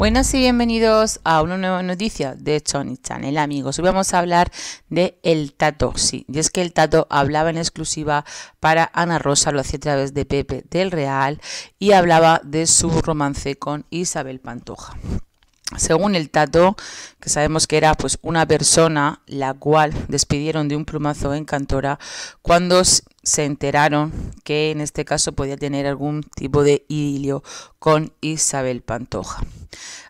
Buenas y bienvenidos a una nueva noticia de Sony Channel, amigos. Hoy vamos a hablar de El Tato, sí. Y es que El Tato hablaba en exclusiva para Ana Rosa, lo hacía a través de Pepe del Real y hablaba de su romance con Isabel Pantoja. Según el Tato, que sabemos que era pues una persona la cual despidieron de un plumazo en Cantora cuando se enteraron que en este caso podía tener algún tipo de idilio con Isabel Pantoja.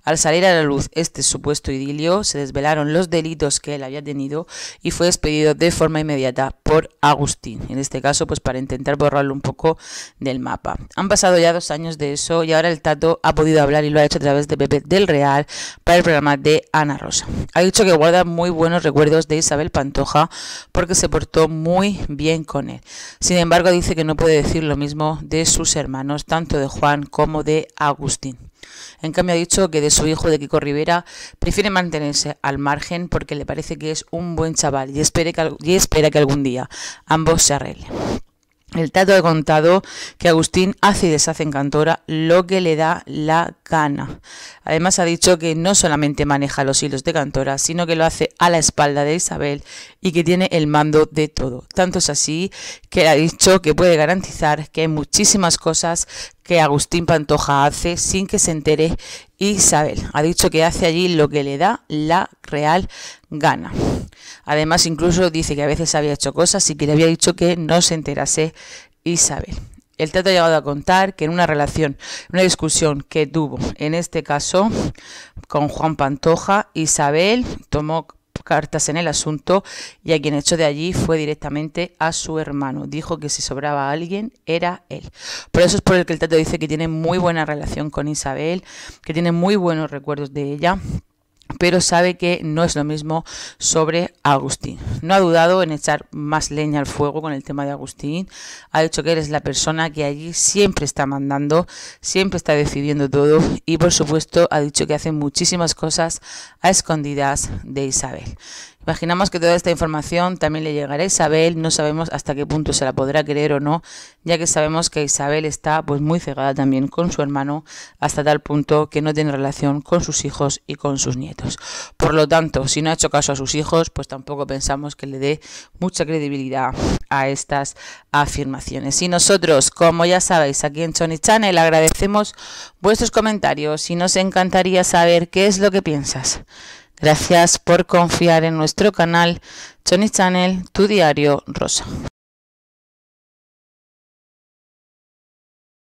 Al salir a la luz este supuesto idilio, se desvelaron los delitos que él había tenido y fue despedido de forma inmediata por Agustín. En este caso, pues para intentar borrarlo un poco del mapa. Han pasado ya dos años de eso y ahora el Tato ha podido hablar y lo ha hecho a través de Pepe del Real para el programa de Ana Rosa. Ha dicho que guarda muy buenos recuerdos de Isabel Pantoja porque se portó muy bien con él. Sin embargo, dice que no puede decir lo mismo de sus hermanos, tanto de Juan como de Agustín. En cambio ha dicho que de su hijo, de Kiko Rivera, prefiere mantenerse al margen porque le parece que es un buen chaval y, espera que algún día ambos se arreglen. El Tato ha contado que Agustín hace y deshace en Cantora lo que le da la gana. Además ha dicho que no solamente maneja los hilos de Cantora, sino que lo hace a la espalda de Isabel y que tiene el mando de todo. Tanto es así que ha dicho que puede garantizar que hay muchísimas cosas que Agustín Pantoja hace sin que se entere Isabel. Ha dicho que hace allí lo que le da la real gana. Además, incluso dice que a veces había hecho cosas y que le había dicho que no se enterase Isabel. El teatro ha llegado a contar que en una relación, una discusión que tuvo, en este caso, con Juan Pantoja, Isabel tomó cartas en el asunto y a quien echó de allí fue directamente a su hermano. Dijo que si sobraba a alguien era él. Por eso es por el que el Tato dice que tiene muy buena relación con Isabel, que tiene muy buenos recuerdos de ella pero sabe que no es lo mismo sobre Agustín. No ha dudado en echar más leña al fuego con el tema de Agustín. Ha dicho que eres la persona que allí siempre está mandando, siempre está decidiendo todo y por supuesto ha dicho que hace muchísimas cosas a escondidas de Isabel. Imaginamos que toda esta información también le llegará a Isabel, no sabemos hasta qué punto se la podrá creer o no, ya que sabemos que Isabel está pues muy cegada también con su hermano hasta tal punto que no tiene relación con sus hijos y con sus nietos. Por lo tanto, si no ha hecho caso a sus hijos, pues tampoco pensamos que le dé mucha credibilidad a estas afirmaciones. Y nosotros, como ya sabéis, aquí en Sony Channel agradecemos vuestros comentarios y nos encantaría saber qué es lo que piensas. Gracias por confiar en nuestro canal Johnny Channel, tu diario rosa.